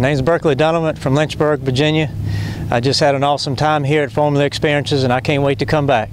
Name's Berkley Donovan from Lynchburg, Virginia. I just had an awesome time here at Formula Experiences and I can't wait to come back.